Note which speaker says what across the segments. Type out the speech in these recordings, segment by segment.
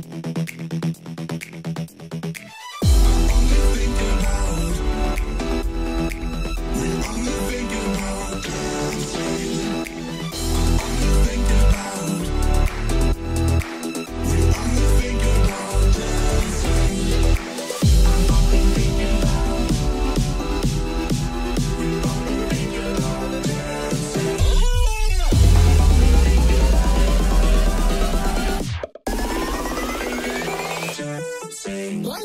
Speaker 1: thank you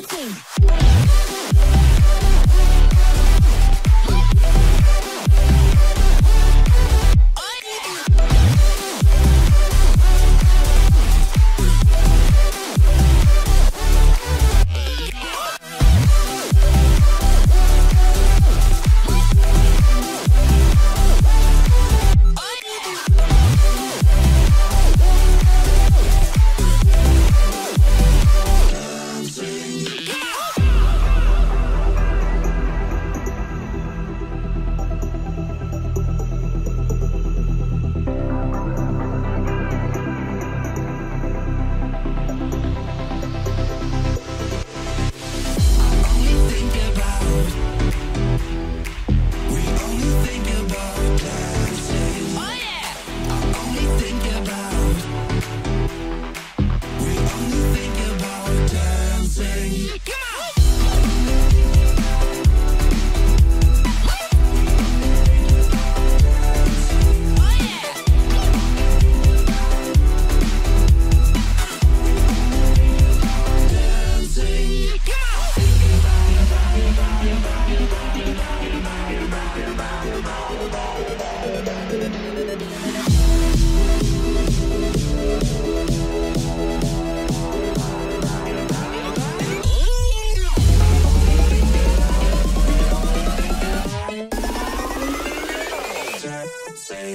Speaker 1: queen.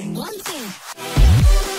Speaker 1: One thing.